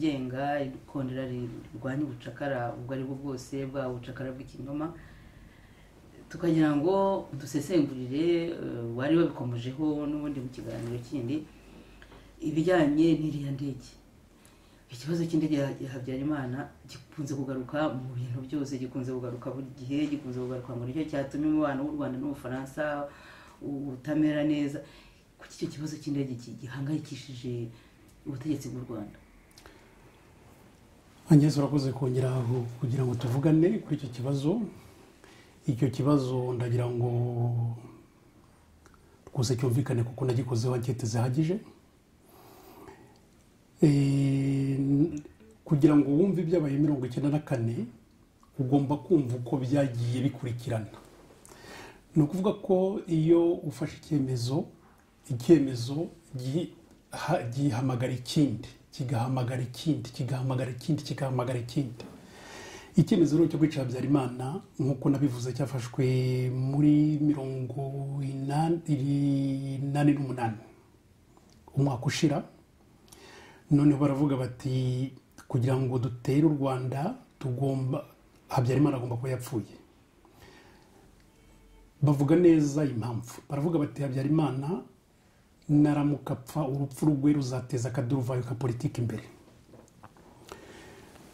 ryigenga ikondera rirwanya ubucakara ubwo ari bwo bwose bwa bucakara bw'ikinyoma tukagira ngo dusesengurire wari wabikomejeho n'ubundi mu kiganiro kindi ibijyanye n'iriya ndege. Ikibazo cy'indege ya habyarimana gikunze kugaruka mu bintu byose gikunze kugaruka buri gihe gikunze kugaruka ngo ni cyo cyatumye umubano w'u rwanda n'ubufaransa utamera neza. Kuki icyo kibazo cy'indege gihangayikishije ubutegetsi bw'u rwanda? Hanyuma urakoze kongera kugira ngo tuvugane kuri icyo kibazo. Icyo kibazo ndagira ngo rwose cyumvikane kuko nagikozeho ankete zihagije. Kugira ngo wumve ibyabaye mirongo icyenda na kane ugomba kumva uko byagiye bikurikirana. Ni ukuvuga ko iyo ufashe icyemezo icyemezo gihamagara ikindi. Kigahamagara ikindi kigahamagara ikindi kigahamagara ikindi. Icyemezo rero cyo kwica habyarimana nk'uko nabivuze cyafashwe muri mirongo inani n'umunani umwaka ushira. Noneho baravuga bati kugira ngo dutere u rwanda tugomba habyarimana agomba kuba yapfuye. Bavuga neza impamvu. Baravuga bati habyarimana naramuka apfa urupfu rwe ruzateza akaduruvayo ka politiki imbere.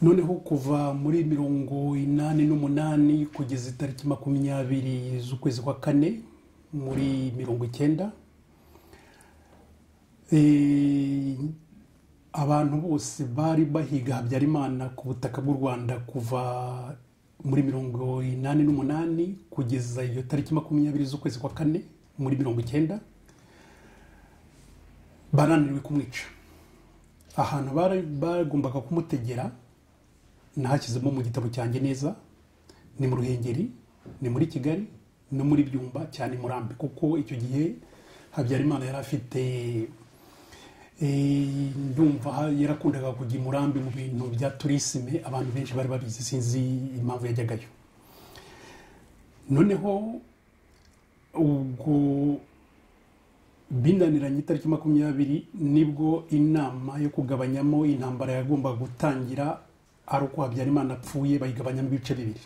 Noneho kuva muri mirongo inani n'umunani kugeza itariki makumyabiri z'ukwezi kwa kane muri mirongo icyenda abantu bose bari bahiga habyarimana ku butaka bw'u rwanda kuva muri mirongo inani n'umunani kugeza iyo tariki makumyabiri z'ukwezi kwa kane muri mirongo icyenda. Barananiwe kumwica. Ahantu bagombaga kumutegera nahashyizemo mu gitabo cyanjye neza ni mu ruhengeri ni muri kigali no muri byumba cyane murambi kuko icyo gihe habyarimana yari afite ndumva yarakundaga kujya i murambi mu bintu bya turisime abantu benshi bari babizi sinzi impamvu yajyagayo. Noneho ubwo binaniranye itariki makumyabiri ni bwo inama yo kugabanyamo intambara yagombaga gutangira ari uko habyarimana apfuye bayigabanyamo ibice bibiri.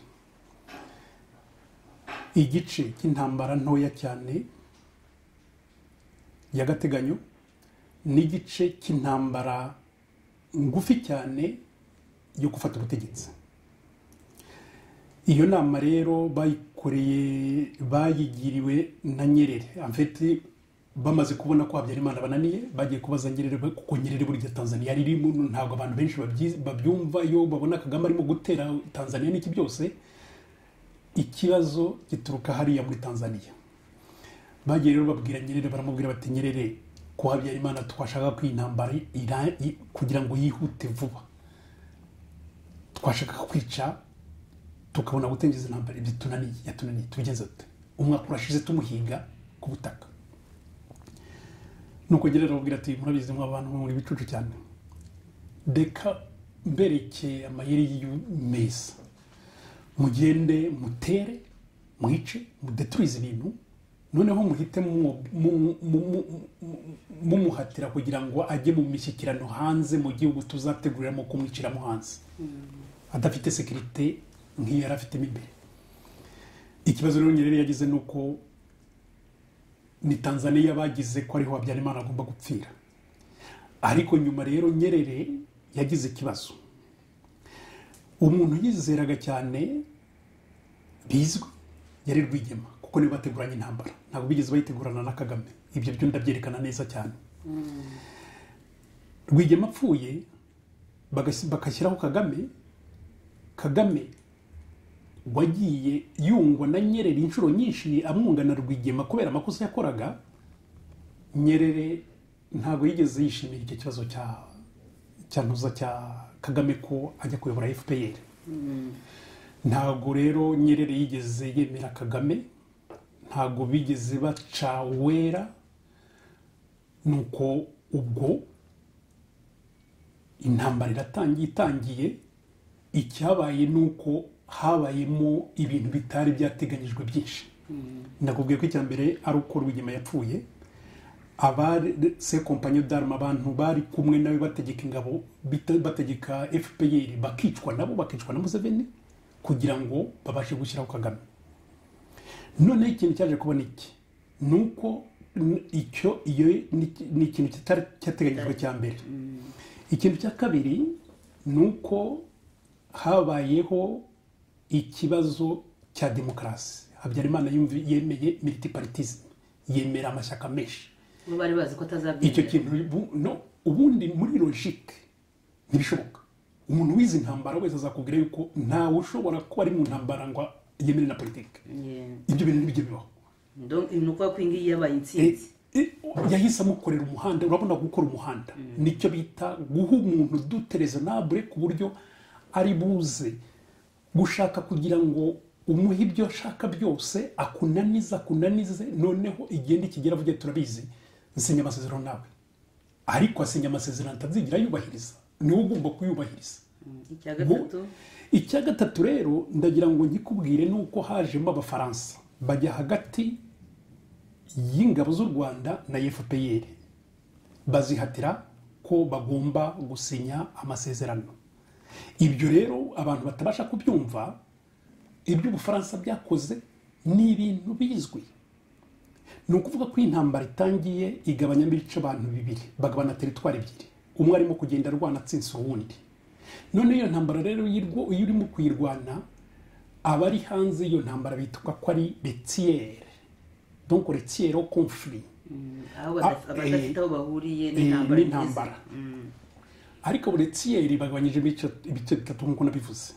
Igice cy'intambara ntoya cyane y'agateganyo n'igice cy'intambara ngufi cyane yo gufata ubutegetsi. Iyo nama rero bayikoreye bayigiriwe na nyerere. Amfite bamaze kubona ko habyarimana bananiye bagiye kubaza nyerere kuko nyerere burya tanzania ririmo ntabwo abantu benshi babyumva iyo babona kagame arimo gutera tanzania n'iki byose ikibazo gituruka hariya muri tanzania. Bagiye rero babwira nyerere baramubwira bati nyerere ko habyarimana twashaka ko iyi ntambara kugira ngo yihute vuba. Twashaka kwica tukabona gutangiza intambara. Ibyo tunaniye yatunaniye. Tubigenza dute? Umwaka urashize tumuhiga ku butaka. Nuko nyerere arababwira ati murabizi abantu muri bicucu cyane. Reka mbereke amayeri y'imeza mugende mutere mwice mudeturize ibintu noneho muhite mumuhatira kugira ngo ajye mu mishyikirano hanze mu gihugu tuzateguriramo kumwiciramo hanze. Adafite sekirite nk'iyo yari afitemo imbere. Ikibazo rero nyerere yagize ni uko ni tanzania bagize ko ariho habyarimana agomba gupfira. Ariko nyuma rero nyerere yagize ikibazo. Umuntu yizeraga cyane bizwi yari rwigema kuko nibo bateguranye intambara. Ntabwo bigeze bayitegurana na kagame. Ibyo byo ndabyerekana neza cyane. Rwigema apfuye bagashyiraho kagame. Kagame wagiye yungwa na nyerere inshuro nyinshi amwungana rwigema kubera amakosa yakoraga nyerere ntabwo yigeze yishimira icyo kibazo cya ntuza cya kagame ko ajya kuyobora fpr ntabwo rero nyerere yigeze yemera kagame ntabwo bigeze baca wera nuko ubwo intambara iratangiye itangiye icyabaye ni uko habayemo ibintu bitari byateganyijwe byinshi. Nakubwiye ko icya mbere ari uko rwigema yapfuye. Abari se kompanyi darma abantu bari kumwe nawe bategeka ingabo bategeka fpr bakicwa nabo bakicwa na museveni kugira ngo babashe gushyiraho kagame. Noneho ikintu cyaje kubona iki? Ni uko icyo iyo ni ni ikintu kitari cyateganyijwe cya mbere. Ikintu cya kabiri ni uko habayeho ikibazo cya demokarasi. Habyarimana yemeye militiparitisme yemera amashyaka menshi. Bari bazi ko atazabyemera. Icyo kintu ubundi muri logike ntibishoboka. Umuntu wize intambara wese azakubwira yuko ntawe ushobora kuba ari mu ntambara ngo yemere na politike Yeah. ibyo bintu ntibijya bibaho. Ni ukuvuga ko iyi ngiyi yabaye Eh, intsinzi eh, yahise amukorera umuhanda urabona gukora umuhanda. Nicyo bita guha umuntu duterezanabure ku buryo ari buze. Gushaka kugira ngo umuhe ibyo ashaka byose akunanize akunanize noneho igenda ikigera avuga ati, turabizi nsinya amasezerano nawe. Ariko asinya amasezerano atazigira yubahiriza. Niwe ugomba kuyubahiriza. Mm, icya gatatu? Icya gatatu rero ndagira ngo nkikubwire ni uko hajemo abafaransa. Bajya hagati y'ingabo z'u rwanda na fpr bazihatira ko bagomba gusinya amasezerano. Ibyo rero abantu batabasha kubyumva ibyo ubufaransa byakoze ni ibintu bizwi. Ni ukuvuga ko intambara itangiye igabanyamo ibice abantu bibiri bagabana teritwari ebyiri. Umwe arimo kugenda arwana atsinze uwundi. None iyo ntambara rero iyo urimo kuyirwana abari hanze y'iyo ntambara bitwa ko ari retiyere au conflit. Mm, aho Ah, badaf- abadafite eh, aho bahuriye eh, n'intambara ariko retiyeri bagabanyije ibice ibice bitatu nk'uko nabivuze.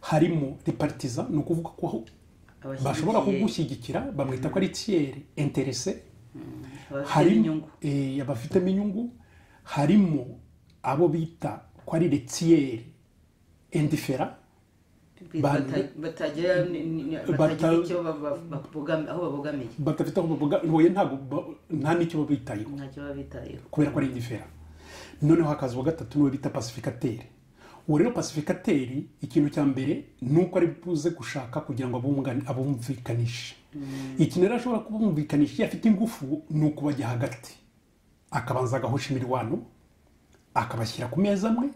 Harimo repartiza ni ukuvuga ko aho bashobora abashyigikiye, kugushyigikira bamwita ko ari tiyeri interese abafite harimo inyungu. eh, abafitemo inyungu. Harimo abo bita ko ari retiyeri indifera Bata- Bande- batagira ni- ni- ni- Bata- batagira icyo ba- ba- babogam- aho babogamiye. Badafite aho bavuga ntoye ntabwo ba- nta n'icyo baba bitayeho. Ntacyo baba bitayeho. Kubera ko ari indifera noneho hakaza uwa gatatu ni we bita pasifikateri uwo rero pasifikateri ikintu cya mbere ni uko ari buze gushaka kugira ngo abumvikanishe. Ikintu rero ashobora kubumvikanisha iyo afite ingufu ni ukubajya hagati. Akabanza agahosha imirwano akabashyira ku meza amwe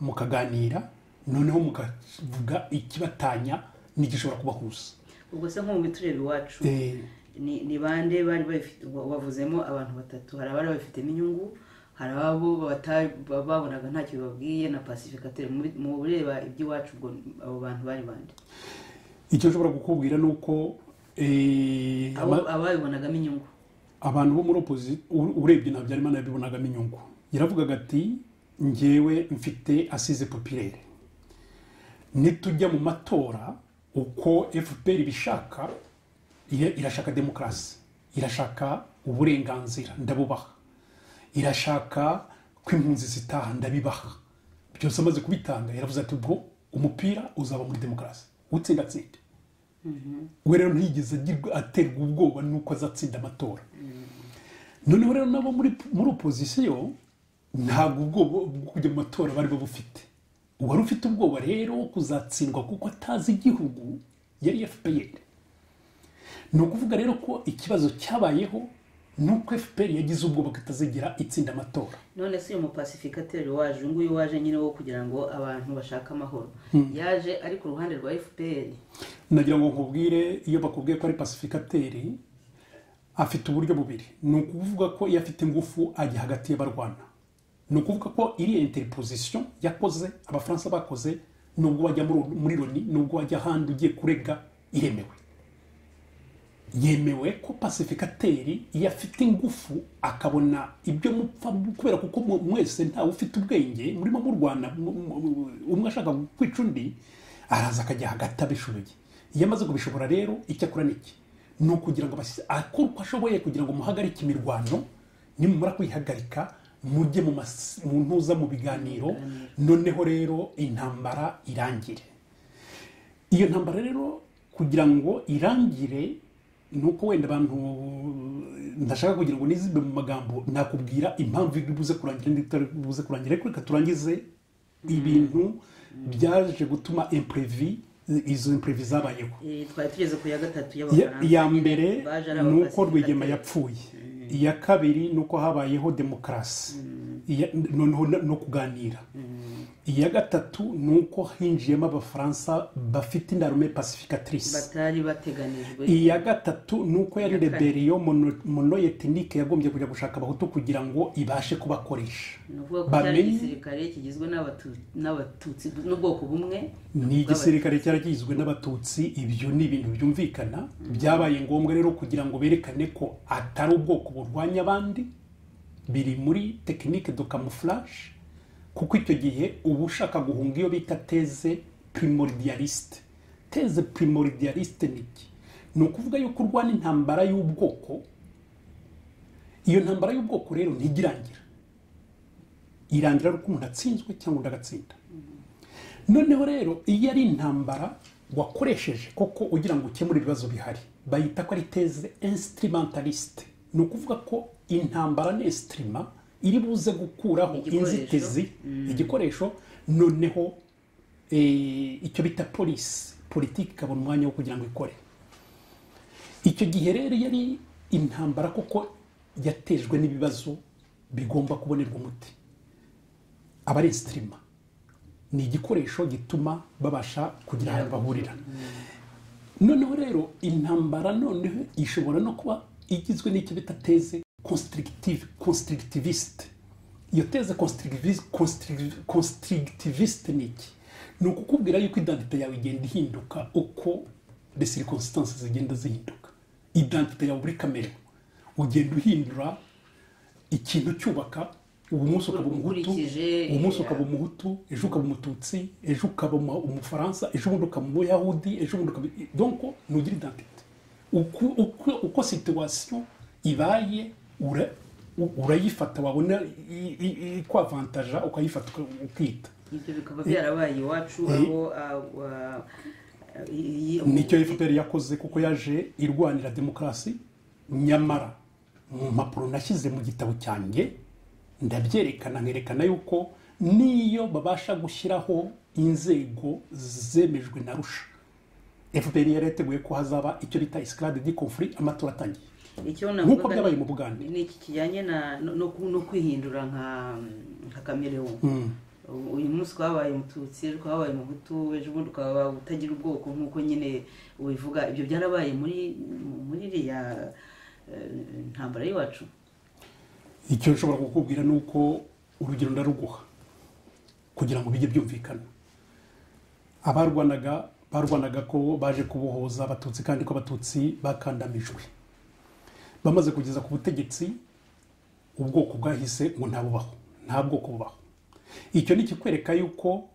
mukaganira noneho mukavuga ikibatanya n'igishobora kubahuza. Ubwo se nko mu bitureba iwacu Eh, ni bande bari babifite wavuzemo abantu batatu hari abari babifitemo inyungu hari abo bata- ba- babonaga ntacyo bibabwiye na pasifikateri mu bureba iby'iwacu ubwo abo bantu bari bande. Icyo nshobora kukubwira ni uko eh, ababibonagamo inyungu. abantu bo muri opozi urebye nta byarimana yabibonagamo inyungu. Yaravugaga ati ngewe mfite asize popirere nitujya mu matora uko fpr ibishaka ira- irashaka demokarasi. Irashaka uburenganzira. Ndabubaha. Irashaka ko impunzi zitaha ndabibaha. Byose amaze kubitanga yaravuze ati ubwo umupira uzaba muri demokarasi. Utsinda atsinde. We rero ntiyigeze agirwa aterwa ubwoba nuko azatsinda amatora. Noneho rero nabo muri opozisiyo ntabwo ubwoba bwo kujya mu matora bari babufite. Uwari ufite ubwoba rero wo kuzatsindwa kuko atazi igihugu yari fpr ni ukuvuga rero ko ikibazo cyabayeho ni uko fpr yagize ubwoba ko itazigera itsinda amatora. None se uyu mupasifikateri waje? Uyu nguyu waje nyine wo kugira ngo abantu bashake amahoro. Yaje ari ku ruhande rwa fpr nagira ngo nkubwire iyo bakubwiye ko ari pasifikateri afite uburyo bubiri. Ni ukuvuga ko iyo afite ingufu ajya hagati y'abarwana. Ni ukuvuga ko iriya interposition yakoze abafaransa bakoze nubwo wajya muri loni nubwo wajya ahandi ugiye kurega iremewe. Yemewe ko pasifikateri iyo afite ingufu akabona ibyo mupfa kubera kuko mwese ntawe ufite ubwenge murimo mu- mu- umwe ashaka kwica undi araza akajya hagati abishoboye. Iyo amaze kubishobora rero icyo akora ni iki? Ni ukugira ngo akore uko ashoboye kugira ngo muhagarike imirwano nimumara kuyihagarika mujye mu ntuza mu biganiro. noneho rero intambara irangire. Iyo ntambara rero kugira ngo irangire ni uko wenda abantu ndashaka kugira ngo nizimbe mu magambo nakubwira impamvu iri buze kurangira n'itari buze kurangira. Ariko reka turangize ibintu byaje gutuma imprevi izo imprevi zabayeho. Eh, twari tugeze ku ya gatatu Ya- y'abafaransa iya mbere ni uko rwigema yapfuye. Iya kabiri ni uko habayeho demokarasi. Iya- noneho no- no kuganira. Iya gatatu ni uko hinjiyemo abafaransa bafite indarume pacificatrice. Batari bateganijwe. Iya gatatu ni uko yari reberiyo monoyetinike yagombye kujya gushaka abahutu kugira ngo ibashe kubakoresha. Ni ukuvuga ko cyari igisirikare kigizwe n'Abatu- n'abatutsi n'ubwoko bumwe ni igisirikare cyari kigizwe n'abatutsi ibyo ni ibintu byumvikana. Byabaye ngombwa rero kugira ngo berekane ko atari ubwoko burwanya abandi. Biri muri tekinike do camouflage. Kuko icyo gihe uba ushaka guhunga iyo bita teze primordialiste. Teze primordialiste ni iki? Ni ukuvuga yuko urwana intambara y'ubwoko iyo ntambara y'ubwoko rero ntigirangira. Irangira ari uko umuntu atsinzwe cyangwa undi agatsinda. Noneho rero iyo ari intambara wakoresheje koko ugira ngo ukemure ibibazo bihari bayita ko ari teze instrumentaliste. Ni ukuvuga ko intambara ni instrument iri buze gukuraho inzitizi igikoresho noneho eh, icyo bita polisi politiki ikabona umwanya wo kugira ngo ikore. Icyo gihe rero yari intambara koko yatejwe n'ibibazo bigomba kubonerwa umuti. Aba ari instrument ni igikoresho gituma babasha kugira ahantu bahurira. Noneho rero intambara noneho ishobora no kuba igizwe n'icyo bita teze constrictive constrictiviste iyo teze constrictiviste, ni iki ni ukukubwira yuko identite yawe igenda ihinduka uko les circonstances zigenda zihinduka. Identite yawe muri kamere ugenda uhindura ikintu cyubaka ubu munsi ukaba umuhutu ubu munsi ukaba umuhutu ejo ukaba umututsi ejo ukaba umu- umufaransa ejo bundi ukaba umuyahudi ejo bundi ukaba donc ntugira identite uko situation ibaye urayifata wabona ikwavantaja ukayifata uka- ukita ibyo bikaba byarabaye iwacu Eh. aho ah, ni cyo fpr yakoze kuko yaje irwanira demokarasi nyamara mu mpapuro nashyize mu gitabo cyanjye ndabyerekana nkerekana yuko niyo babasha gushyiraho inzego zemejwe na rusha fpr yari yateguye ko hazaba icyo bita escalade di conflit amatora atangiye nk'uko byabaye mu bugande. ni iki kijyanye na no, kwihindura nka nka kamelewo Mm. uyu munsi twabaye umututsi twabaye umuhutu ejo bundi ukaba utagira ubwoko nk'uko nyine ubivuga. Ibyo byarabaye muri muri iriya eh, ntambara y'iwacu. Icyo nshobora kukubwira ni uko urugero ndaruguha kugira ngo bijye byumvikana. Abarwanaga barwanaga ko baje kubohoza abatutsi kandi ko abatutsi bakandamijwe. Bamaze kugeza ku butegetsi ubwoko bwahise ngo ntabubaho nta bwoko bubaho. Icyo ni ikikwereka yuko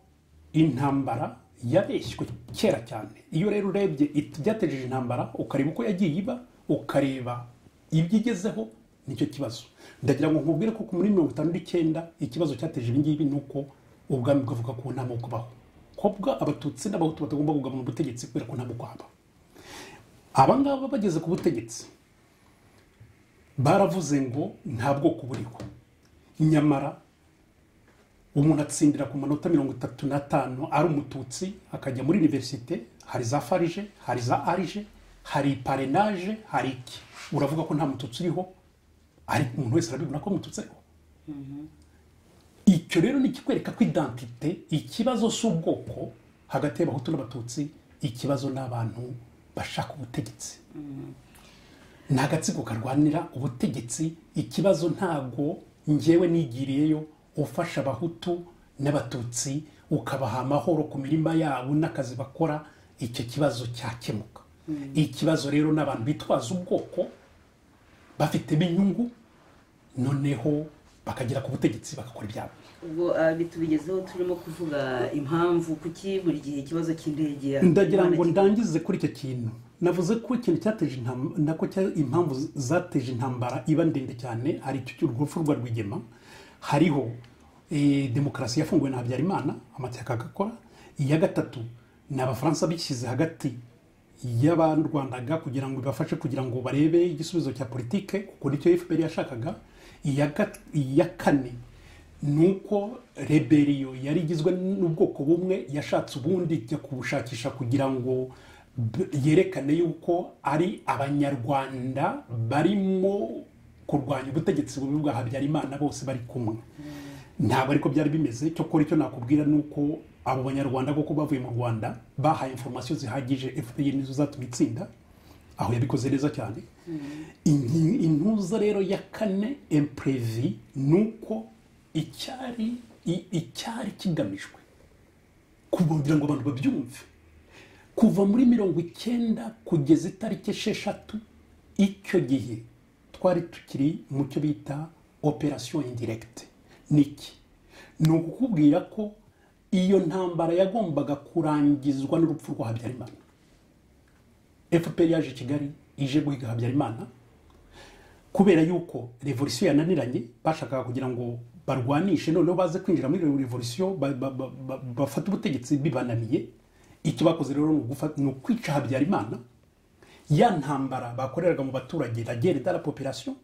intambara yabeshywe kera cyane. Iyo rero urebye it- byatejeje intambara ukareba uko yagiye iba ukareba ibyo igezeho ni cyo kibazo. Ndagira ngo nkubwire ko muri mirongo itanu n'icyenda ikibazo cyateje ibi ngibi ni uko ubwami bwavuga ko nta moko baho kobwa abatutsi n'abahutu batagomba kugabana ubutegetsi kubera ko nta moko haba. Aba ngaba bageze ku butegetsi baravuze ngo nta bwoko buriho nyamara umuntu atsindira ku manota mirongo itatu n'atanu ari umututsi akajya muri univerisite hari za farije hari za arije hari parenaje hari iki? Uravuga ko nta mututsi uriho? Ariko umuntu wese arabibona ko umututsi ariho. Icyo rero ni ikikwereka ko identite ikibazo si ubwoko hagati y'abahutu n'abatutsi ikibazo ni abantu bashaka ubutegetsi. Ni agatsiko karwanira ubutegetsi ikibazo ntago ngewe nigiriyeyo ufasha abahutu n'abatutsi ukabaha amahoro ku mirima yabo n'akazi bakora icyo kibazo cyakemuka. Ikibazo rero ni abantu bitwaza ubwoko bafitemo inyungu noneho bakagera ku butegetsi bagakora ibyabo. Ubwo ah, bitubigezeho turimo kuvuga impamvu kuki buri gihe ikibazo cy'indege ndagira ngo ndangize kuri icyo kintu. Navuze ko ikintu cyateje nako impamvu zateje intambara iba ndende cyane hari icyo cy'urupfu rwa rwigema hariho eh, demokarasi yafunguwe na habyarimana amateka agakora iya gatatu ni abafaransa bishyize hagati y'abarwanaga kugira ngo bibafashe kugira ngo barebe igisubizo cya politike kuko ni cyo fpr yashakaga. Iya kane ni uko reberiyo yari igizwe n'ubwoko bumwe yashatse ubundi ijya kubushakisha kugira ngo yerekane yuko ari abanyarwanda barimo kurwanya ubutegetsi bubi bwa habyarimana bose bari kumwe. Ntabwo ariko byari bimeze. Cyo kora icyo nakubwira ni uko abo banyarwanda koko bavuye mu rwanda bahaye inforomasiyo zihagije. Fpr nizo zatumye itsinda aho yabikoze neza cyane. Intuza rero ya kane empurevi ni uko icyari kigamijwe kugira ngo abantu babyumve. Kuva muri mirongo icyenda kugeza itariki esheshatu icyo gihe twari tukiri mu cyo bita operasiyo indiregite ni iki ni ukukubwira ko iyo ntambara yagombaga kurangizwa n'urupfu rwa habyarimana. Fpr yaje kigali ije guhiga habyarimana kubera yuko revolisiyo yananiranye bashakaga kugira ngo barwanishe noneho baze kwinjira muri iyo revolisiyo ba- ba- ba- ba- bafate ubutegetsi bibananiye. Icyo bakoze rero ni ukwica habyarimana ya ntambara bakoreraga mu baturage la guerre de la population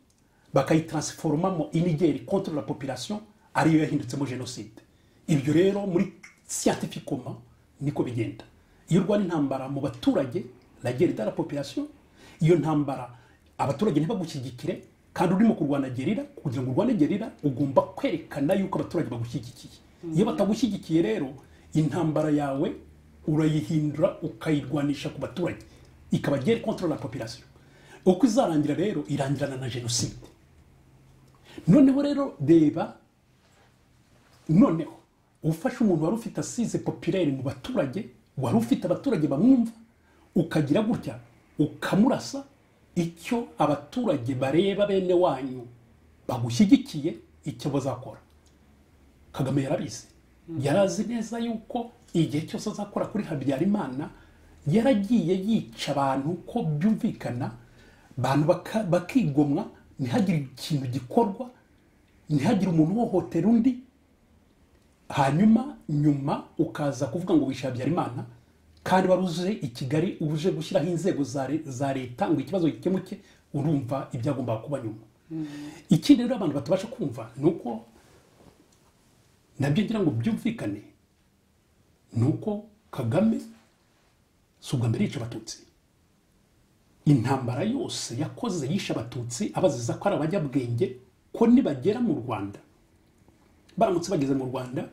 bakayitransiforomamo inigeri contre la population ariyo yahindutsemo jenoside ibyo rero muri scientifiquement niko bigenda. Iyo urwana intambara mu baturage la guerre de la population iyo ntambara abaturage ntibagushyigikire kandi urimo kurwana gerira kugira ngo urwane gerira ugomba kwerekana yuko abaturage bagushyigikiye iyo batagushyigikiye rero intambara yawe urayihindura ukayirwanisha ku baturage. Ikaba guerre contre la population. Uko izarangira rero irangirana na jenoside. Noneho rero reba noneho ufashe umuntu wari ufite asize populaire mu baturage wari ufite abaturage bamwumva ukagira gutya ukamurasa icyo abaturage bareba bene wanyu bagushyigikiye icyo bazakora. Kagame yarabizi yarazi neza yuko igihe cyose azakora kuri habyarimana yaragiye yica abantu ko byumvikana abantu bakigomwa ntihagire ikintu gikorwa ntihagire umuntu uhohotera undi. Hanyuma nyuma ukaza kuvuga ngo wishe habyarimana kandi wari uje i kigali uje gushyiraho inzego za leta ngo ikibazo gikemuke urumva ibyagombaga kuba nyuma. Ikindi rero abantu batabasha kumva ni uko na byo ngira ngo byumvikane ni uko kagame si ubwa mbere yica abatutsi. Intambara yose yakoze yishe abatutsi abaziza ko ari abanyabwenge ko nibagera mu rwanda. Baramutse bageze mu rwanda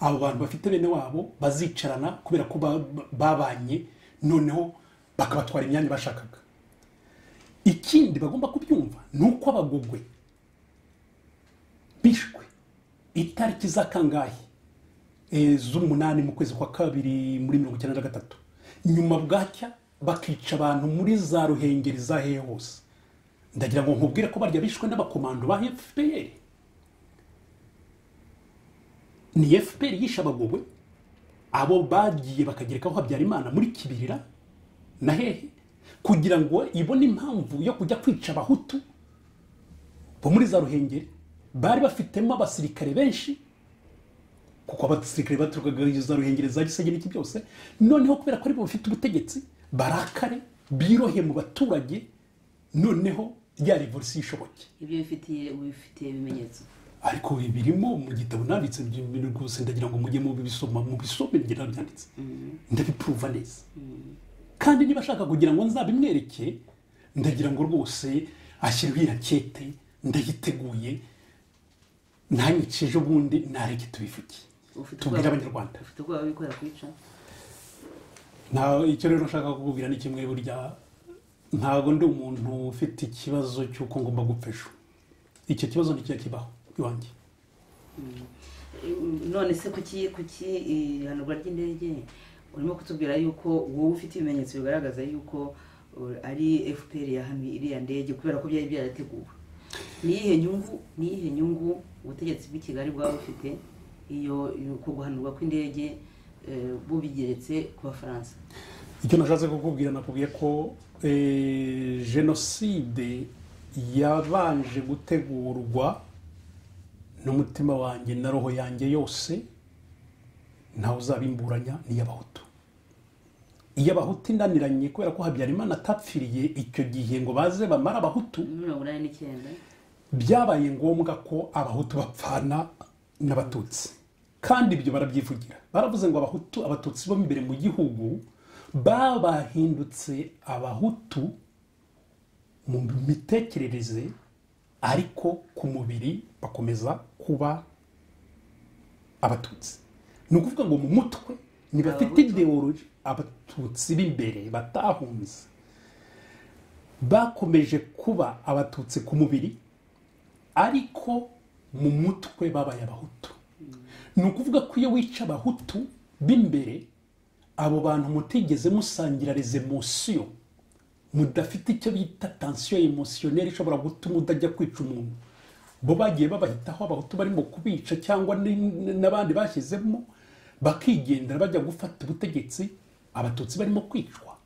abo bantu bafite bene wabo bazicarana kubera ko ba- ba- babanye noneho bakabatwara imyanya bashakaga. Ikindi bagomba kubyumva ni uko abagogwe bishwe. Itariki za kangahe eh, z'umunani mu kwezi kwa kabiri muri mirongo icyenda na gatatu. Nyuma bwacya bakica abantu muri za ruhengeri za hehe hose. Ndagira ngo nkubwire ko barya bishwe n'abakomando ba fpr ni fpr yishe abagogwe? Abo bagiye bakagerekaho habyarimana muri kibirira na hehe? Kugira ngo ibone impamvu yo kujya kwica abahutu bo muri za ruhengeri? Bari bafitemo abasirikare benshi kuko abasirikare baturukaga za ruhengeri za gisagara n'iki byose noneho kubera ko ari bo bafite ubutegetsi barakare birohe mu baturage noneho ya revolisiyo ishoboke ibyo bifitiye ubifitiye ibimenyetso. Ariko birimo mu gitabo nanditse rwose ndagira ngo mujye mubisoma mubisome njye nabyanditse ndabipuruva neza. Kandi niba ashaka kugira ngo nzabimwereke ndagira ngo rwose ashyireho iya kete ndayiteguye ntanyice ejo bundi nareke tubivuge tubwire abanyarwanda ufite ubwoba wikorera kwica icyo rero nshaka kukubwira ni kimwe burya ntabwo ndi umuntu ufite ikibazo cy'uko ngomba gupfa ejo icyo kibazo ntikijya kibaho iwanjye none se kuki kuki ihanurwa ry'indege urimo kutubwira yuko wowe ufite ibimenyetso bigaragaza yuko ari fpr yahamye iriya ndege kubera ko byari byarateguwe ni iyihe nyungu? Ni iyihe nyungu ubutegetsi bw'i kigali bwaba bufite iyo guhanurwa kw'indege eh, bubigeretse ku bafaransa? Icyo nashatse kukubwira nakubwiye ko eh, jenoside yabanje gutegurwa n'umutima wanjye na roho yanjye yose ntawe uzabimburanya n'iy'abahutu iy'abahutu inaniranye kubera ko habyarimana atapfiriye icyo gihe ngo baze bamare abahutu byabaye ngombwa ko abahutu bapfana n'abatutsi. Kandi ibyo barabyivugira. Baravuze ngo abahutu abatutsi bo imbere mu gihugu babahindutse abahutu mu mitekerereze ariko ku mubiri bakomeza kuba abatutsi. Ni ukuvuga ngo mu mutwe ntibafite ideoloji abatutsi b'imbere batahunze bakomeje kuba abatutsi ku mubiri ariko mu mutwe babaye abahutu. Ni ukuvuga ko iyo wica abahutu b'imbere abo bantu mutigeze musangira les emosiyo mudafite icyo bita tansiyo emosiyoneri ishobora gutuma udajya kwica umuntu. Bo bagiye babahitaho abahutu barimo kubica cyangwa n'abandi bashyizemo bakigendera bajya gufata ubutegetsi abatutsi barimo kwicwa.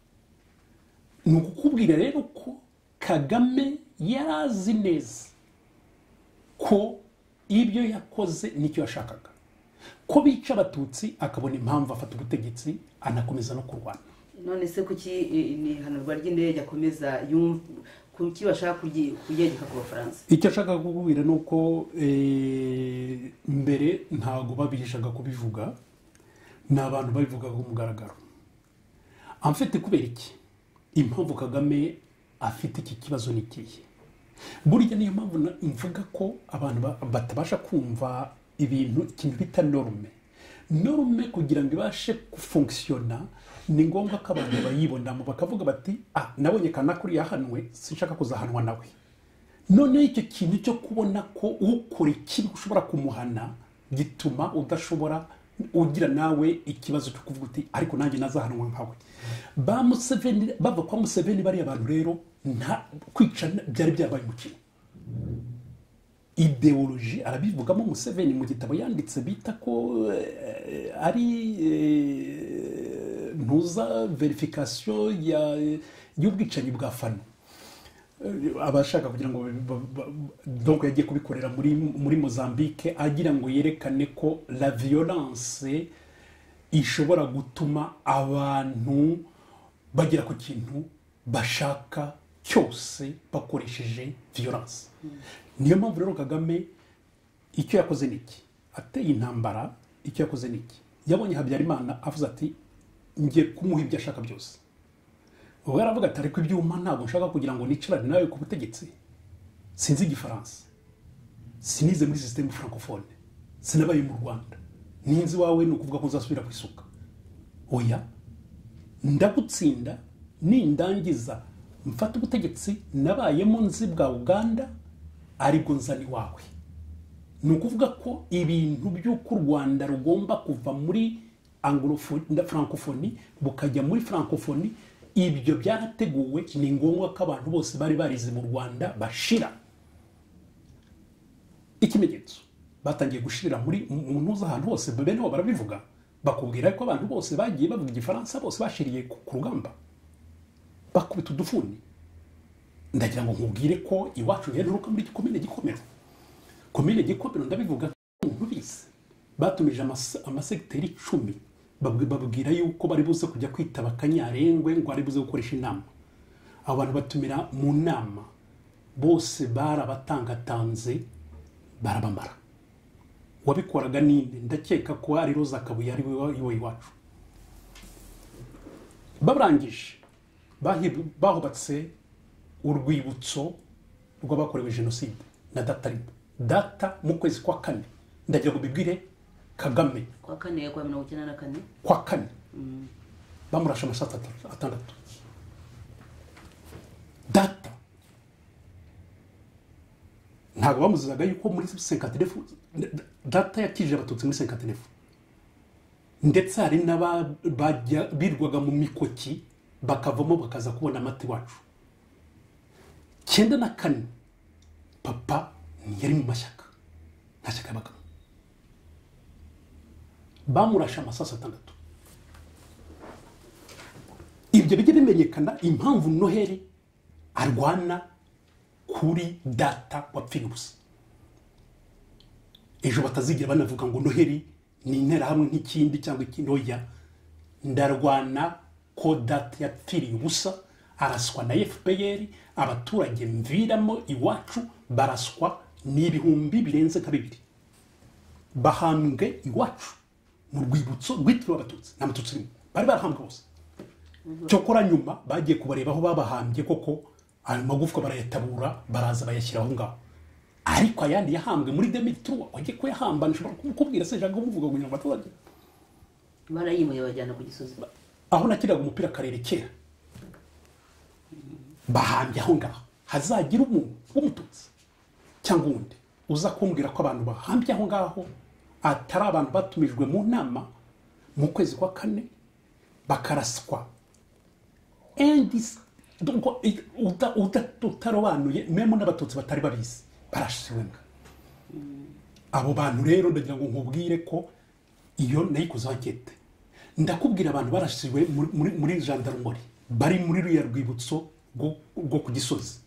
Ni ukukubwira rero ko kagame yarazi neza ko ibyo yakoze ni cyo yashakaga. Ko bica abatutsi akabona impamvu afata ubutegetsi anakomeza no kurwana. None se kuki eh, ni ihanurwa ry'indege akomeza kuki bashaka kuryegeka ku bafaransa icyo ashaka kukubwira ni uko eh, mbere ntabwo babihishaga kubivuga. Ni abantu babivugaga ku mugaragaro amfite kubera iki? Impamvu kagame afite iki kibazo ni ikihe? Burya niyo mpamvu mvuga ko abantu ba- batabasha kumva ibintu ikintu bita norume norume kugira ngo ibashe gufunkisiyona ni ngombwa ko abantu bayibonamo bakavuga bati ah nabonye kanakuri yahanwe sinshaka kuzahanwa nawe. Noneho icyo kintu cyo kubona ko ukora ikibi ushobora kumuhana gituma udashobora ugira nawe ikibazo cyo kuvuga uti ariko nanjye nazahanwa nkawe ba museveni bava kwa museveni bariya bantu rero nta kwica byari byabaye umukino. Ideoloji arabivugamo museveni mu gitabo yanditse bita ko eh, ari eh, ntuza verifikasiyo y'ubwicanyi bwa fano. Abashaka kugira ngo donc yagiye kubikorera muri muri mozambique agira ngo yerekane ko la violence ishobora gutuma abantu bagera ku kintu bashaka cyose bakoresheje violence. Niyo mpamvu rero kagame icyo yakoze ni iki? Ateye intambara icyo yakoze ni iki? Yabonye habyarimana avuze ati ngiye kumuha ibyo ashaka byose. Ubwo yaravuga ati ariko ibyuma ntabwo nshaka kugira ngo nicarane nawe ku butegetsi. Sinzi igifaransa. Sinize muri sisiteme francophone. Sinabaye mu rwanda. Ninzi wawe ni ukuvuga ko uzasubira ku isuka. Oya ndagutsinda nindangiza mfata ubutegetsi nabayemo nzi bwa uganda ari bwo nzani wawe. Ni ukuvuga ko ibintu by'uko u rwanda rugomba kuva muri anglophone francophonie bukajya muri francophonie ibyo byarateguwe ni ngombwa ko abantu bose bari barize mu rwanda bashira. Ikimenyetso batangiye gushirira muri mu ntuza ahantu hose bene bo barabivuga bakubwira ko abantu bose bagiye bavuga igifaransa bose bashiriye ku rugamba. Bakubita udufuni. Ndagira ngo nkubwire ko iwacu heruka muri komine gikomero komine gikomero ndabivuga umuntu ubizi batumije amase- amasegiteri icumi babwira yuko bari buze kujya kwitaba akanyarengwe ngo ari buze gukoresha inama. Abo bantu batumira mu nama bose barabatangatanze barabamara. Wabikoraga ninde ndakeka ko ari roza kabuye ari we iwacu barangije bahubatse urwibutso rw'abakorewe jenoside na data data mu kwezi kwa kane ndagira ngo bibwire kagame. Kwa kane kwa mirongo icyenda na kane? Kwa kane. Bamurashe amasaha atatu- atandatu data. Ntabwo bamuzizaga yuko muri senkatenefu data yakijije abatutsi muri senkatenefu ndetse hari n'abajya birwaga mu mikoki bakavamo bakaza kubona amati wacu cyenda na kane papa yari mu mashyaka. Nta shyaka yabagamo bamurashe amasasu atandatu ibyo bijya bimenyekana impamvu noheli arwana kuri data wapfiriye ubusa ejo batazigera banavuga ngo noheli ni interahamwe nk'ikindi cyangwa ikindi oya ndarwana ko data yapfiriye ubusa araswa na fpr abaturage mviramo iwacu baraswa n'ibihumbi birenze nka bibiri. Bahambwe iwacu. Mu rwibutso rwitiriwe abatutsi nta mututsi urimo bari barahambwe bose. Cyokora nyuma bagiye kubareba aho babahambye koko ayo magufwa barayatabura baraza bayashyira aho ngaho. Ariko ayandi yahambwe muri demitiro wagiye kuyahamba nshobora kukubwira se jaga umuvuga ngo ngo batazajya barayimuye bajyana ku gisozi. Aho nakiraga umupira akarere kera. Bahambye aho ngaho. Hazagira umuntu w'umututsi cyangwa undi uza kumbwira ko abantu bahambye aho ngaho atari abantu batumijwe mu nama mu kwezi kwa kane bakaraswa. Utarobanuye memo n'abatutsi batari babizi barashinga abo bantu rero ndagira ngo nkubwire ko iyo nayikoze ankete ndakubwira abantu barashiwe muri- jandarumori bari muri ruriya rwibutso rwo ku gisozi.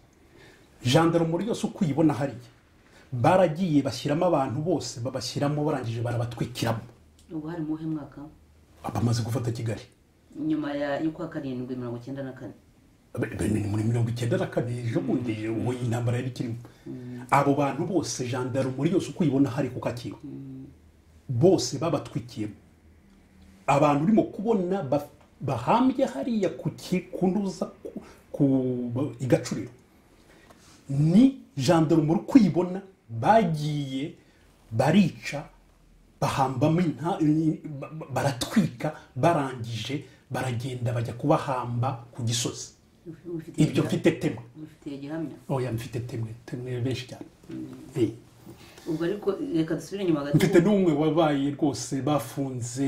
Jandarumori yose uko uyibona hariya. Baragiye bashyiramo abantu bose babashyiramo barangije barabatwikiramo. Ubwo hari muhe mwaka? Bamaze gufata kigali. Nyuma ya y'ukwa karindwi mirongo icyenda na kane. Muri mirongo icyenda na kane ejo bundi ubu iyi ntambara yari ikirimo. Abo bantu bose jandarumori yose uko uyibona hari ku kacyiru. Bose babatwikiyemo abantu urimo kubona ba- bahambye hariya ku ki- ku igacuriro ni jandarumori uko uyibona bagiye barica bahambamo baratwika barangije baragenda bajya kubahamba ku gisozi. Ibyo mfite temwe. Oya mfite temwe. Temwe benshi cyane. Eh. ubwo ariko reka dusubire inyuma gato. Mfite n'umwe wabaye rwose bafunze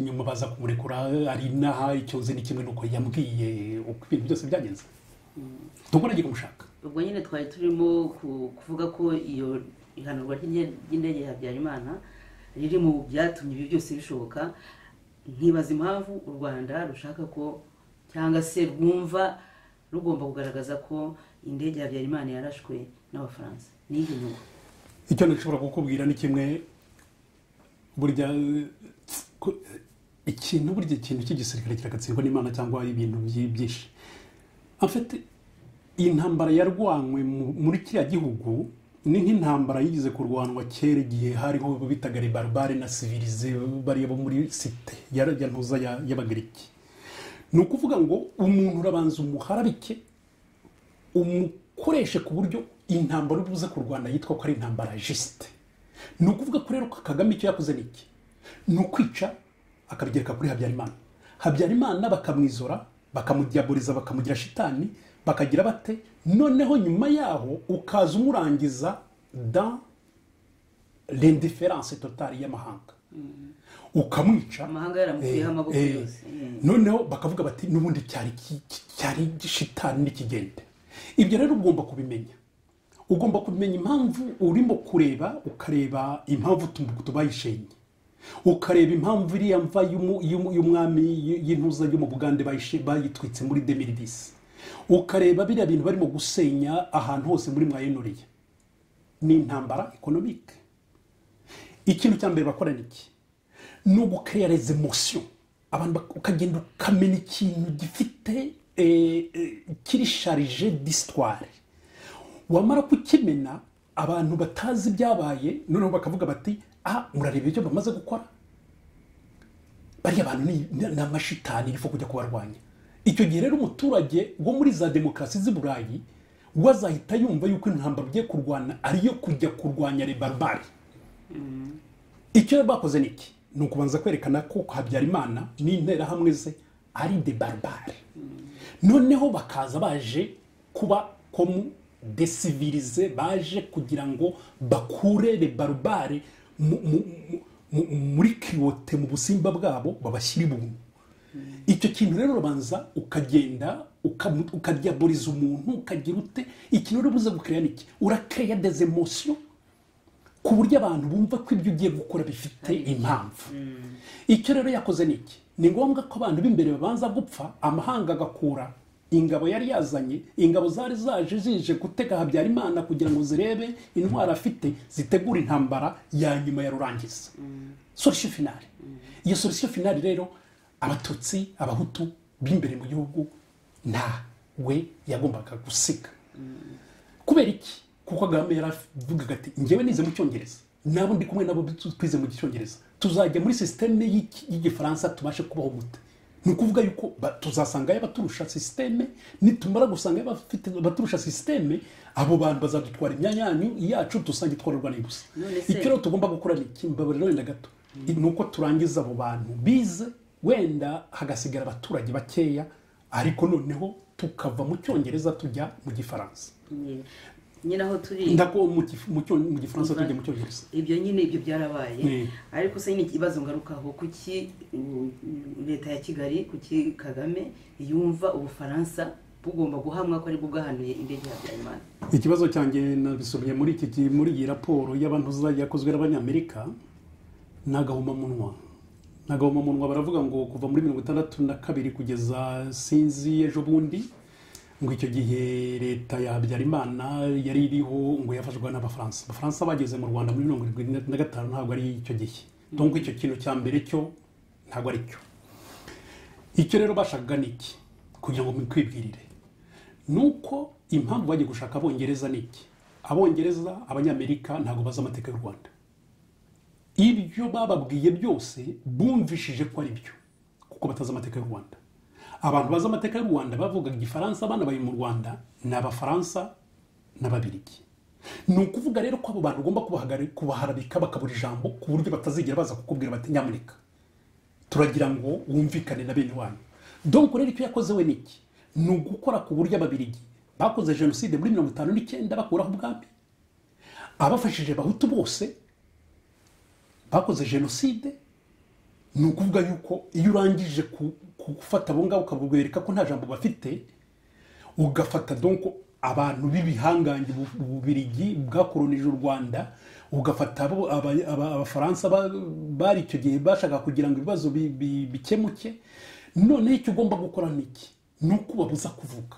nyuma baza kumurekura ari inaha icyo nzi ni kimwe nuko yambwiye uko ibintu byose byagenze. Tugomba nagiye kumushaka ubwo nyine twari turimo ku- kuvuga ko iyo ihanurwa ry'inde- ry'indege ya habyarimana riri mu byatumye ibi byose bishoboka nkibaza impamvu u rwanda rushaka ko cyangwa se rwumva rugomba kugaragaza ko indege ya habyarimana yarashwe n'abafaransa. N'iyi nyungu. Icyo nshobora kukubwira ni kimwe burya ikintu burya ikintu cy'igisirikare kiragatsindwa n'imana cyangwa ibintu byi- byinshi. Afite iyi ntambara yarwanywe mu- muri kiriya gihugu ni nk'intambara yigeze kurwanwa kera igihe hariho bitaga baribare na sivirize bariya bo muri site ya ya ntuza ya- y'abagiriki. Ni ukuvuga ngo umuntu urabanza umuharabike umukoreshe ku buryo intambara uri buze kurwana yitwa ko ari intambara jisite ni ukuvuga ko rero kagame icyo yakoze ni iki? Ni ukwica akabigereka kuri habyarimana. Habyarimana bakamwizora bakamudiyaboriza bakamugira shitani bakagira bate? Noneho nyuma yaho ukaza umurangiza dans l'indifférence totale y'amahanga. Ukamwica. Amahanga yaramukuyeho amaboko Eh, eh, yose. Mm. noneho bakavuga bati n'ubundi cyari ki- ki- cyari shitani n'ikigende? Ibyo rero ugomba kubimenya. Ugomba kumenya impamvu urimo kureba ukareba impamvu bayishenye. Ukareba impamvu iriya mva y'umwami y'intuza yo mu bugande bayitwitse muri demiridisi ukareba biriya bintu barimo gusenya ahantu hose muri mwayenuriye ni intambara ekonomike ikintu cya mbere bakora ni iki? Ni ugukeya les emotions abantu ukagenda ukamenya ikintu gifite eh, eh, kiri sharije d'histoire. Wamara kukimena abantu batazi ibyabaye noneho bakavuga bati ah murareba ibyo bamaze gukora? Bariya bantu ni ni amashitani iriho kujya kubarwanya. Icyo gihe rero umuturage wo muri za demokarasi z'i burayi we azahita yumva yuko intambara ugiye kurwana ariyo kujya kurwanya rebarbari icyo bakoze ni iki? Ni ukubanza kwerekana ko habyarimana n'interahamwe ze ari de barbare. Noneho bakaza baje kuba komu desivirize baje kugira ngo bakure le barbare mu- mu- mu- mu- muri kiwote mu busimba bwabo babashyire ibuntu icyo kintu rero urabanza ukagenda ukadyaboriza umuntu ukagira ute? Ikintu uri buze gukereya ni iki urakereya des emotions ku buryo abantu bumva ko ibyo ugiye gukora bifite impamvu. Icyo rero yakoze ni iki? Ni ngombwa ko abantu b'imbere babanza gupfa amahanga agakura. Ingabo yari yazanye ingabo zari zaje zije gutega habyarimana kugira ngo zirebe intwaro afite zitegura intambara ya nyuma ya rurangiza. Solution finale. Iyo solution finale rero abatutsi abahutu b'imbere mu gihugu nta we yagombaga gusiga. Kubera iki? Kuko kagame yaravugaga ati njyewe nize mu cyongereza. Nabo ndi kumwe nabo twize mu cyongereza tuzajya muri sisiteme y'igifaransa tubashe kubaho gute? Ni ukuvuga yuko tuzasangayo abaturusha sisiteme nitumara gusanga abaturusha sisiteme abo bantu bazadutwara imyanya yanyu yacu dusange twarurwa gusa icyo rero tugomba gukora ni iki? Mbabarira wenda gato. Ni uko turangiza abo bantu bize wenda hagasigara abaturage bakeya ariko noneho tukava mu cyongereza tujya mu gifaransa. Nyine aho turi ndako mu gifaransa tujya mu cyongereza. Ibyo nyine ibyo byarabaye. Mm. ariko se nyine ikibazo ngarukaho kuki uh, leta ya kigali kuki kagame yumva ubufaransa bugomba guhamwa ko ari bwo bwahanuye indege ya habyarimana? Ikibazo cyanjye nabisomye muri iki ki- muri iyi raporo y'abantu yakozwe n'abanyamerika ni agahomamunwa ni agahomamunwa baravuga ngo kuva muri mirongo itandatu na kabiri kugeza sinzi ejo bundi ngo icyo gihe leta ya habyarimana yari iriho ngo yafashwaga n'abafaransa. Abafaransa bageze mu rwanda muri mirongo irindwi na gatanu ntabwo ari icyo gihe. Donc icyo kintu cya mbere cyo ntabwo ari cyo. Icyo rero bashakaga ni iki? Kugira ngo mwikwibwirire ni uko impamvu bagiye gushaka abongereza ni iki? Abongereza abanyamerika ntabwo bazi amateka y'u rwanda. Ibyo bababwiye byose bumvishije ko ari byo kuko batazi amateka y'u rwanda. Abantu bazi amateka y'u rwanda bavugaga igifaransa abana bari mu rwanda ni abafaransa n'ababirigi. Ni ukuvuga rero ko abo bantu ugomba kubaharabika bakabura ijambo ku buryo batazigera baza kukubwira bati nyamuneka turagira ngo wumvikane na bene wanyu. Donc rero icyo yakoze we ni iki? Ni ugukora ku buryo ababirigi bakoze jenoside muri mirongo itanu n'icyenda bakuraho ubwami? Abafashije abahutu bose bakoze jenoside ni ukuvuga yuko iyo urangije gufata abo ngabo ukabereka ko nta jambo bafite ugafata donc abantu b'ibihangange bu- ububirigi bwakoronije u rwanda ugafata abo- aba- aba- abafaransa ba- bari icyo gihe bashaka kugira ngo ibibazo bi- bi- bikemuke. Noneho icyo ugomba gukora ni iki? Ni uko ubabuza kuvuga.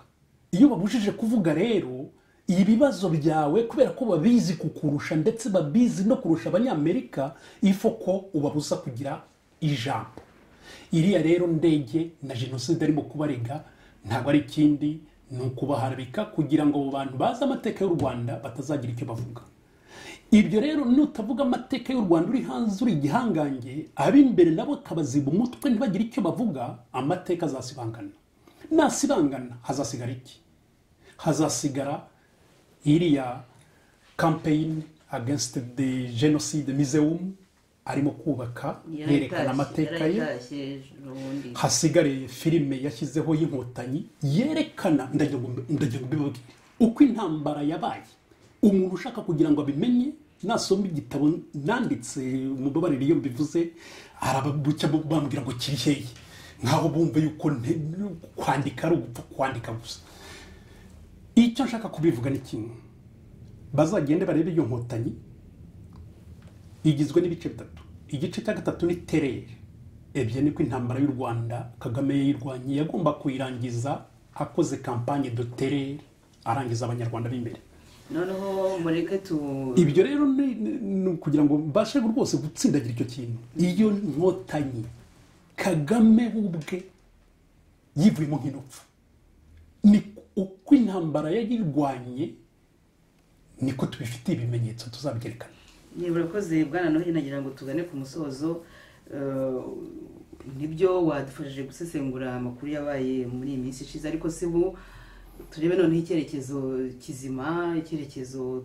Iyo babujije kuvuga rero ibibazo byawe kubera ko babizi kukurusha ndetse babizi no kurusha abanyamerika ifo ko ubabuza kugira ijambo. Iriya rero ndege na jenoside arimo kubarega ntabwo ari ikindi ni ukubaharabika kugira ngo abo bantu bazi amateka y'u rwanda batazagira icyo bavuga. Ibyo rero nutavuga amateka y'u rwanda uri hanze uri igihangange ab'imbere nabo kabaziba umutwe ntibagire icyo bavuga amateka azasibangana nasibangana hazasigara iki? Hazasigara iriya campaign against the genocide museum arimo kubaka yerekana amateka ye. hasigare filime yashyizeho y'inkotanyi yerekana ndagira ngo uko intambara yabaye. Umuntu ushaka kugira ngo abimenye nasoma igitabo nanditse mubabarire iyo mbivuze arababucya bambwira ngo kiri hehe nkaho bumva yuko kwandika ari ugupfa kwandika gusa. Icyo nshaka kubivuga ni kimwe. Bazagende barebe iyo nkotanyi igizwe n'ibice bitatu. Igice cya gatatu ni terere ebyiri niko intambara y'u rwanda kagame yayirwanye yagomba kuyirangiza akoze kampanye de terere arangiza abanyarwanda b'imbere. Noneho mureke tu ibyo rero ni ni- ni ukugira ngo mbashe rwose gutsindagira icyo kintu. Iyo nkotanyi kagame we ubwe yivuyemo nk'inopfu. Ni uko intambara yayirwanye niko tubifitiye ibimenyetso tuzabyerekana urakoze bwana noheli nagira ngo tugane ku musozo eh, ni byo wadufashije gusesengura amakuru yabaye muri iyi minsi ishize ariko si ubu turebe noneho icyerekezo kizima icyerekezo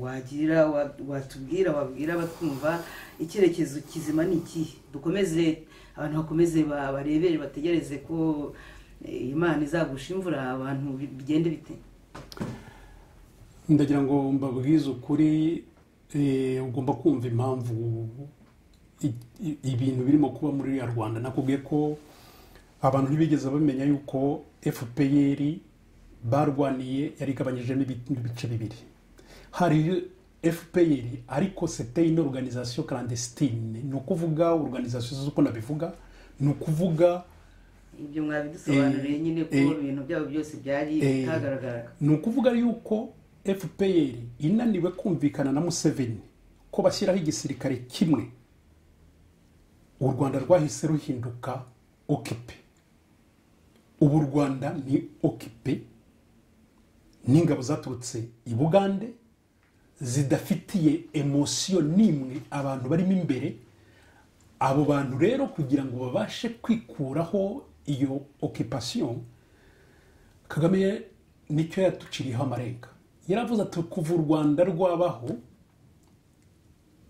wagira wa- watubwira wabwira abatwumva icyerekezo kizima ni ikihe? Dukomeze abantu bakomeze ba- barebere bategereze ko imana izagusha imvura abantu bi- bigende bite? Ndagira ngo mbabwize ukuri eh, ugomba kumva impamvu ibintu birimo kuba muri ruriya rwanda. Nakubwiye ko abantu ntibigeze bamenya yuko fpr barwaniye yari igabanyijemo ibi- ibice bibiri. Hari fpr ariko c'était une organisation clandestine. Ni ukuvuga organisation z'uko nabivuga ni ukuvuga ibyo mwabidusobanuriye Eh, nyine ko eh, ibintu byabo byose byari eh, bitagaragaraga. ni ukuvuga yuko fpr inaniwe kumvikana na museveni ko bashyiraho igisirikare kimwe. U rwanda rwahise ruhinduka okipe ubu u rwanda ni okipe n'ingabo zaturutse i bugande zidafitiye emosiyo n'imwe abantu barimo imbere. Abo bantu rero kugira ngo babashe kwikuraho iyo okipasiyo kagame ni cyo yatuciriyeho amarenga yaravuze ati kuva u rwanda rwabaho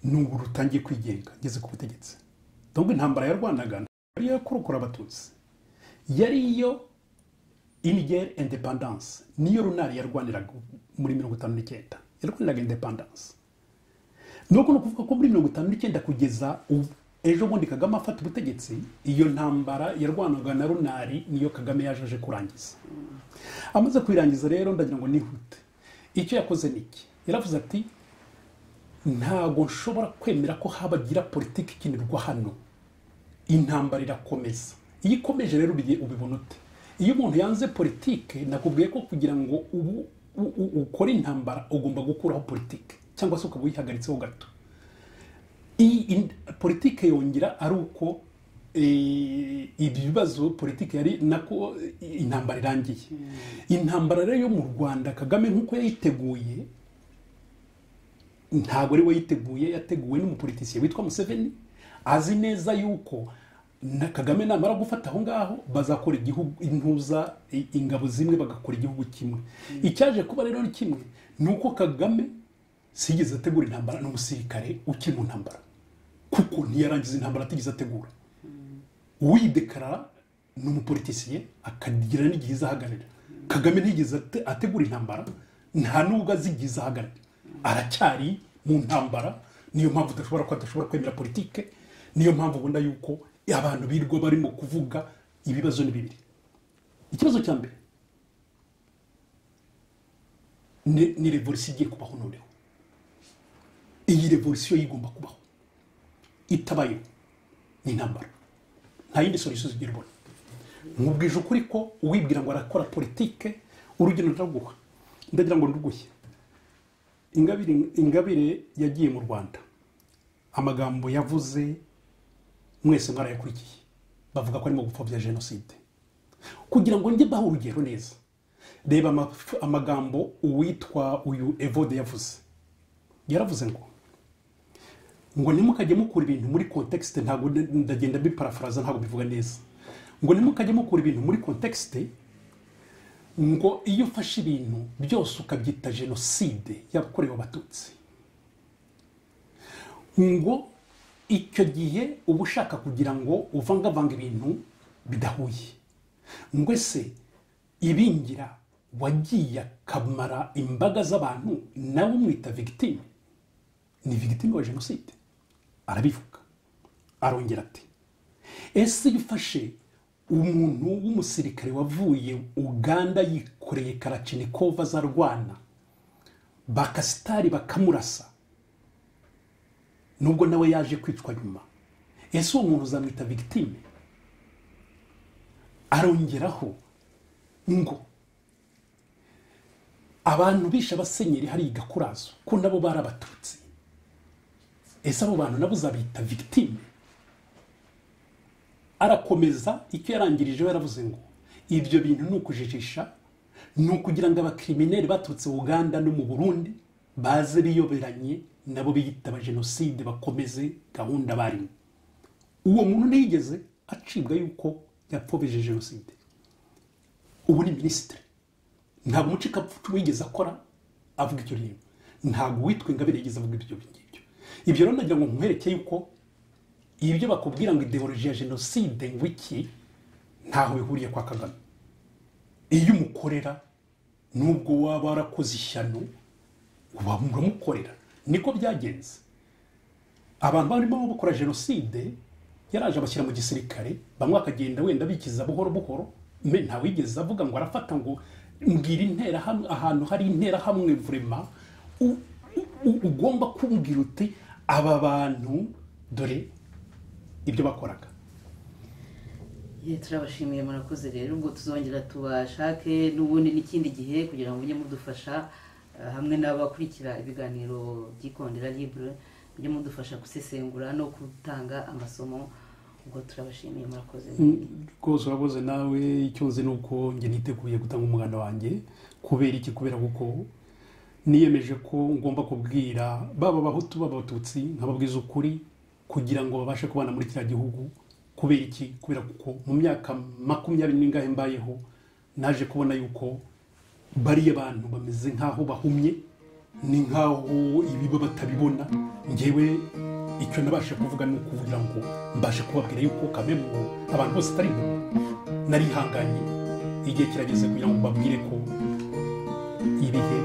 ni rutangiye kwigenga ngeze ku butegetsi dore intambara yarwanaga yari iyo kurokora abatutsi. Yari iyo inigeri indepandanse niyo runari yarwaniraga muri mirongo itanu n'icyenda. Yarwaniraga indepandanse ni ukuvuga ko muri mirongo itanu n'icyenda kugeza ubu ejo bundi kagame afata ubutegetsi iyo ntambara yarwanaga na runari niyo kagame yaje aje kurangiza. Amaze kuyirangiza rero ndagira ngo nihute. Icyo yakoze ni iki? Yaravuze ati ntabwo nshobora kwemera ko habagira politiki ikinirwa hano. Intambara irakomeza. Iyo ikomeje rero ubibona ute? Iyo umuntu yanze politiki nakubwiye ko kugira ngo ubu ukore intambara ugomba gukuraho politiki cyangwa se ukaba uyihagaritseho gato. Iyi politiki yongera ari uko ibi bibazo politiki yari nako intambara irangiye. Intambara rero yo mu rwanda kagame nk'uko yayiteguye ntabwo ari we yiteguye yateguwe n'umupolitisiye witwa museveni azi neza yuko na kagame namara gufata aho ngaho bazakora igihugu intuza ingabo zimwe bagakora igihugu kimwe. Icyaje kuba rero kimwe ni uko kagame sigeze ategura intambara n'umusirikare ukiri mu ntambara. Kuko ntiyarangiza intambara atigeze ategura. Uwidekarara ni umupolitisiye akagira n'igihe izahagarara kagame ntigeze ategura intambara nta n'ubwo azi igihe izahagarara aracyari mu ntambara niyo mpamvu udashobora ko adashobora kwemera politike niyo mpamvu ubona yuko abantu birirwa barimo kuvuga ibibazo ni bibiri. Ikibazo cya mbere ni revolisiyo igiye kubaho noneho. Iyi revolisiyo igomba kubaho. Itabayeho ni intambara. Nta yindi solisiyo zigira ubona nkubwije ukuri ko uwibwira ngo arakora politike urugendo ndaguha. Ndagira ngo nduguhe. Ingabire yagiye mu rwanda. Amagambo yavuze mwese mwarayakurikiye. Bavuga ko arimo gupfobya jenoside. Kugira ngo njye bahe urugero neza reba amagambo uwitwa uyu evode yavuze. Yaravuze ngo ngo ntimukajye mukura ibintu muri kontekisite ntabwo ndagenda biparafaraza ntabwo bivuga neza. Ngo ntimukajye mukura ibintu muri kontekisite ngo iyo ufashe ibintu byose ukabyita jenoside yakorewe abatutsi. Ngo icyo gihe uba ushaka kugira ngo uvangavanga ibintu bidahuye. Ngo ese ibingira wagiye akamara imbaga z'abantu nawe umwita victime ni victime wa jenoside. Arabivuga arongera ati ese iyo ufashe umuntu w'umusirikare wavuye uganda yikoreye karacinikova azarwana bakasitari bakamurasa. Nubwo nawe yaje kwicwa nyuma ese uwo muntu uzamwita victime? Arongeraho ngo abantu bishe abasenyeri hari igakurazo ko nabo bari abatutsi ese abo bantu nabo uzabita victime. Arakomeza icyo yarangirijeho yaravuze ngo ibyo bintu ni ukujijisha ni ukugira ngo abakirimineri baturutse uganda no mu burundi baze biyoberanye nabo biyitaba jenoside bakomeze gahunda barimo. Uwo muntu ntiyigeze acibwa yuko yapfobeje jenoside. Ubu ni minisitiri. Ntabwo umucikacumu wigeze akora avuga icyo rero ntabwo witwa ingabire yigeze avuga ibyo ngibyo ibyo rero nagira ngo nkwereke yuko ibyo bakubwira ngo ideoloji ya jenoside ngo iki? Ntaho bihuriye kwa kagame. Iyo umukorera nubwo waba warakoze ishyano uramukorera niko byagenze. Abantu barimo bakora jenoside yaraje abashyira mu gisirikare bamwe bakagenda wenda bikiza buhoro buhoro ntawigeze avuga ngo arafata ngo mbwira intera ahantu hari intera hamwe vurema ugomba kumbwira uti aba bantu dore ibyo bakoraga. Turabashimiye murakoze rero ubwo tuzongera tubashake n'ubundi n'ikindi gihe kugira ngo mujye mudufasha hamwe n'abakurikira ibiganiro by'ikondera libure mujye mudufasha gusesengura no gutanga amasomo ubwo turabashimiye murakoze. Rwose urakoze nawe icyo nzi ni uko njye niteguye gutanga umwana wanjye kubera iki? Kubera kuko niyemeje ko ngomba kubwira baba abahutu baba abatutsi nkababwiza ukuri kugira ngo babashe kubana muri kiriya gihugu. Kubera iki? Kubera kuko mu myaka makumyabiri n'ingahe mbayeho naje kubona yuko bariya bantu bameze nk'aho bahumye ni nk'aho ibiba batabibona. Ngewe icyo nabasha kuvuga ni ukuvugira ngo mbashe kubabwira yuko kamemu abantu bose atari bo narihanganye igihe kirageze kugira ngo mbabwire ko ibihe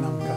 number.